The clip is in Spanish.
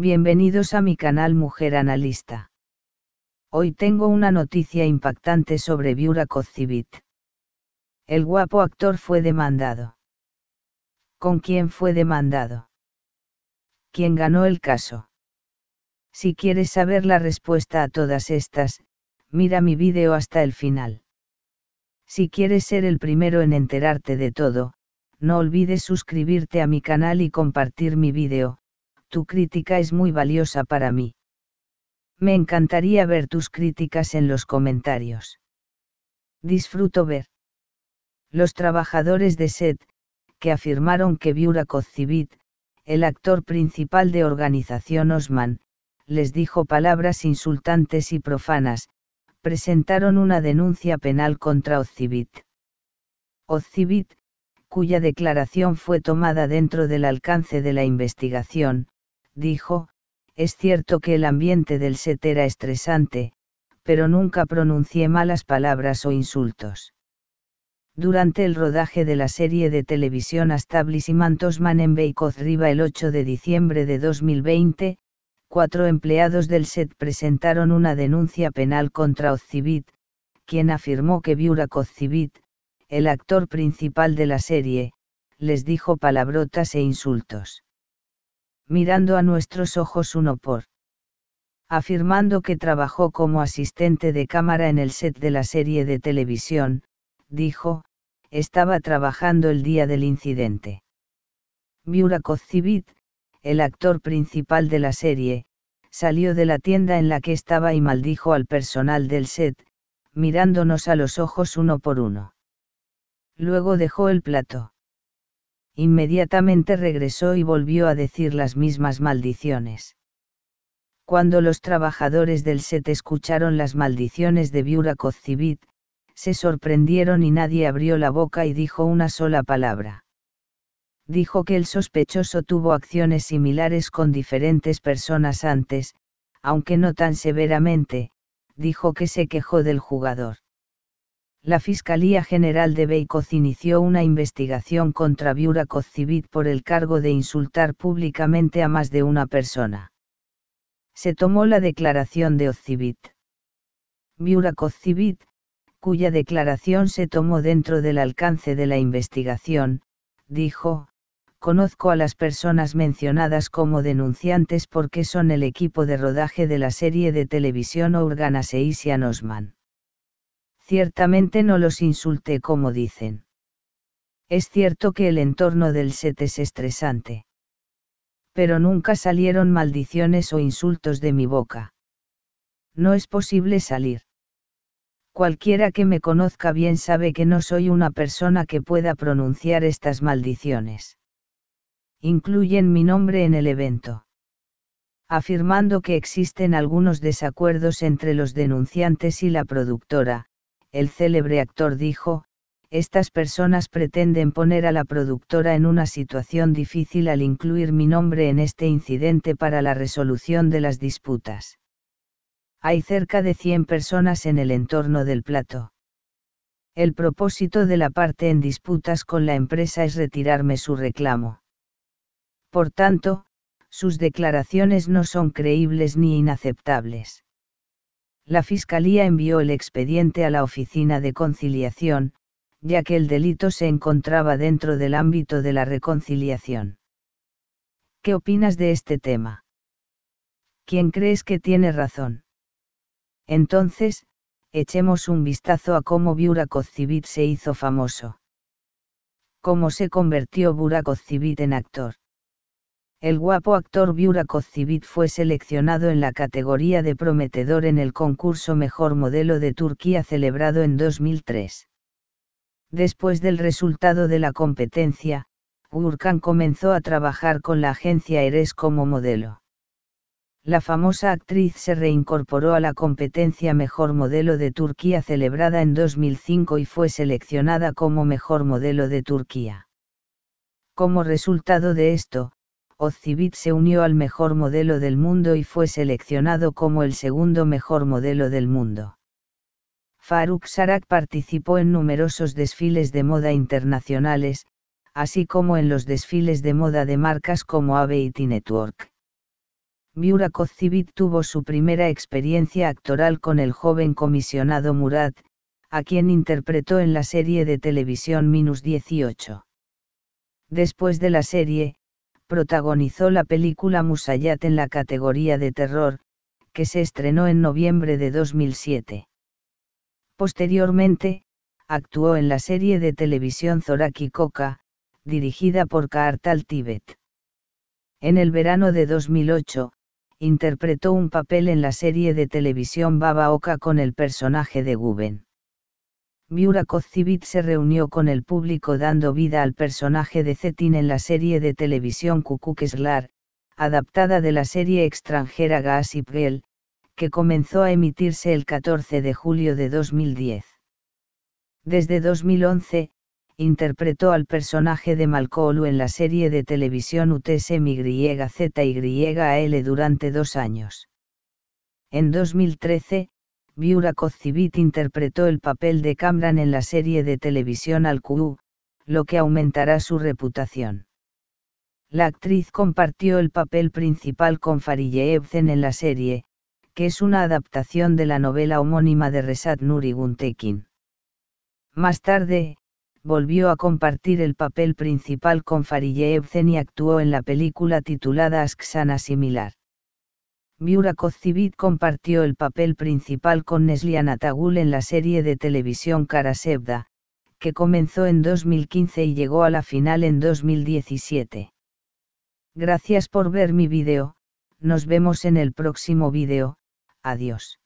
Bienvenidos a mi canal Mujer Analista. Hoy tengo una noticia impactante sobre Viura Kozivit. El guapo actor fue demandado. ¿Con quién fue demandado? ¿Quién ganó el caso? Si quieres saber la respuesta a todas estas, mira mi vídeo hasta el final. Si quieres ser el primero en enterarte de todo, no olvides suscribirte a mi canal y compartir mi vídeo, tu crítica es muy valiosa para mí. Me encantaría ver tus críticas en los comentarios. Disfruto ver. Los trabajadores de SET, que afirmaron que Viura Kozivit, el actor principal de Organización Osman, les dijo palabras insultantes y profanas, presentaron una denuncia penal contra Ozcivit. Ozcivit, cuya declaración fue tomada dentro del alcance de la investigación, dijo, es cierto que el ambiente del set era estresante, pero nunca pronuncié malas palabras o insultos. Durante el rodaje de la serie de televisión Establishment Osman en Beykoz Riva el 8 de diciembre de 2020, cuatro empleados del set presentaron una denuncia penal contra Ozcivit, quien afirmó que Viura Kozcivit, el actor principal de la serie, les dijo palabrotas e insultos mirando a nuestros ojos uno por. Afirmando que trabajó como asistente de cámara en el set de la serie de televisión, dijo, estaba trabajando el día del incidente. Miura Kozcivit, el actor principal de la serie, salió de la tienda en la que estaba y maldijo al personal del set, mirándonos a los ojos uno por uno. Luego dejó el plato inmediatamente regresó y volvió a decir las mismas maldiciones. Cuando los trabajadores del set escucharon las maldiciones de Viura Kozcivit, se sorprendieron y nadie abrió la boca y dijo una sola palabra. Dijo que el sospechoso tuvo acciones similares con diferentes personas antes, aunque no tan severamente, dijo que se quejó del jugador la Fiscalía General de Beykoz inició una investigación contra Viura Kozcivit por el cargo de insultar públicamente a más de una persona. Se tomó la declaración de Ozcivit. Viura Kozcivit, cuya declaración se tomó dentro del alcance de la investigación, dijo, conozco a las personas mencionadas como denunciantes porque son el equipo de rodaje de la serie de televisión Organization Osman ciertamente no los insulté como dicen. Es cierto que el entorno del set es estresante. Pero nunca salieron maldiciones o insultos de mi boca. No es posible salir. Cualquiera que me conozca bien sabe que no soy una persona que pueda pronunciar estas maldiciones. Incluyen mi nombre en el evento. Afirmando que existen algunos desacuerdos entre los denunciantes y la productora, el célebre actor dijo, estas personas pretenden poner a la productora en una situación difícil al incluir mi nombre en este incidente para la resolución de las disputas. Hay cerca de 100 personas en el entorno del plato. El propósito de la parte en disputas con la empresa es retirarme su reclamo. Por tanto, sus declaraciones no son creíbles ni inaceptables la Fiscalía envió el expediente a la Oficina de Conciliación, ya que el delito se encontraba dentro del ámbito de la reconciliación. ¿Qué opinas de este tema? ¿Quién crees que tiene razón? Entonces, echemos un vistazo a cómo Burak Ozcivit se hizo famoso. ¿Cómo se convirtió Burak Ozcivit en actor? El guapo actor Viura Kozcivit fue seleccionado en la categoría de prometedor en el concurso Mejor Modelo de Turquía celebrado en 2003. Después del resultado de la competencia, Urkan comenzó a trabajar con la agencia Eres como modelo. La famosa actriz se reincorporó a la competencia Mejor Modelo de Turquía celebrada en 2005 y fue seleccionada como Mejor Modelo de Turquía. Como resultado de esto, Ozcivit se unió al mejor modelo del mundo y fue seleccionado como el segundo mejor modelo del mundo. Faruk Sarak participó en numerosos desfiles de moda internacionales, así como en los desfiles de moda de marcas como ABT Network. Viura Kozcivit tuvo su primera experiencia actoral con el joven comisionado Murat, a quien interpretó en la serie de televisión Minus 18. Después de la serie, protagonizó la película Musayat en la categoría de terror, que se estrenó en noviembre de 2007. Posteriormente, actuó en la serie de televisión Zoraki Koka, dirigida por Kaartal Tibet. En el verano de 2008, interpretó un papel en la serie de televisión Baba Oka con el personaje de Guben. Miura Kozcivit se reunió con el público dando vida al personaje de Zetin en la serie de televisión Kukukeslar, adaptada de la serie extranjera Gossip Girl, que comenzó a emitirse el 14 de julio de 2010. Desde 2011, interpretó al personaje de Malkoulu en la serie de televisión UTSMYZYAL durante dos años. En 2013, Viura Kozcivit interpretó el papel de Kamran en la serie de televisión al lo que aumentará su reputación. La actriz compartió el papel principal con Farije Evzen en la serie, que es una adaptación de la novela homónima de Resat Nuri Guntekin. Más tarde, volvió a compartir el papel principal con Farije Evzen y actuó en la película titulada Asksana similar. Miura Kozcivit compartió el papel principal con Neslian Atagul en la serie de televisión Karasebda, que comenzó en 2015 y llegó a la final en 2017. Gracias por ver mi vídeo, nos vemos en el próximo vídeo, adiós.